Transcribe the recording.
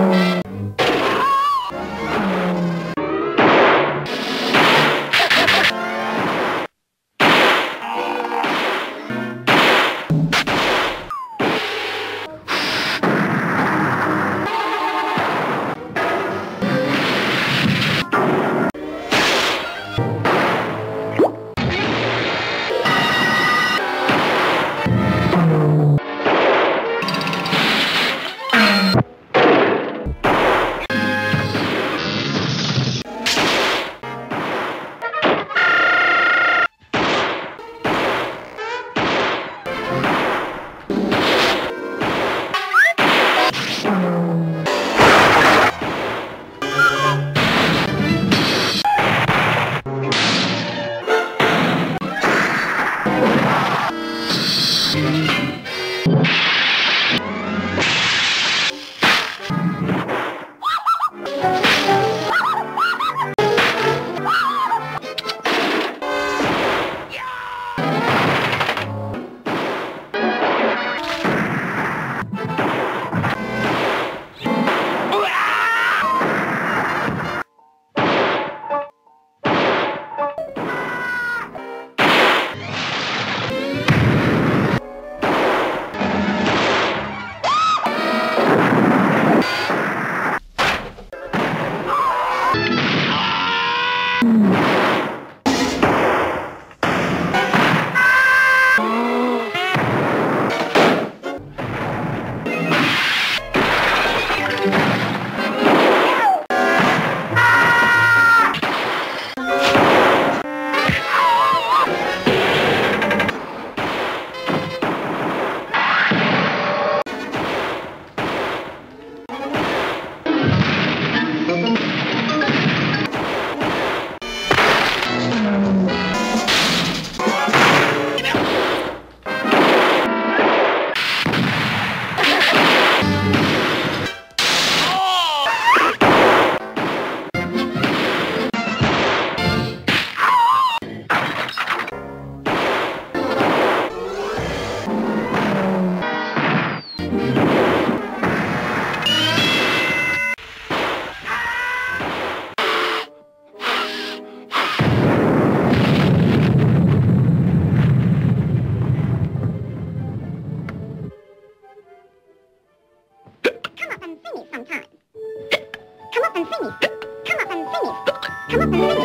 Bye. Come up and see me sometime. Come up and see me. Come up and see me.